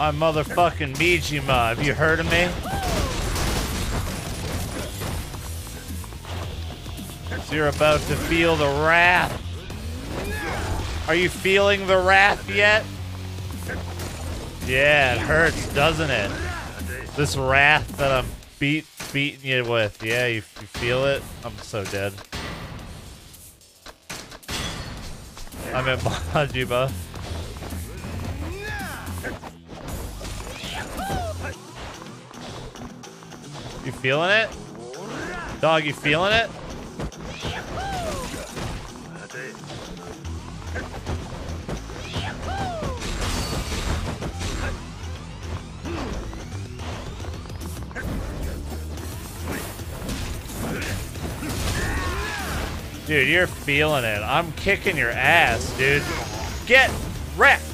I'm motherfucking Majima. Have you heard of me? You're about to feel the wrath. Are you feeling the wrath yet? Yeah, it hurts, doesn't it? This wrath that I'm beat beating you with. Yeah, you, you feel it? I'm so dead. I'm at Majima. You feeling it? Dog, you feeling it? Dude, you're feeling it. I'm kicking your ass, dude. Get wrecked.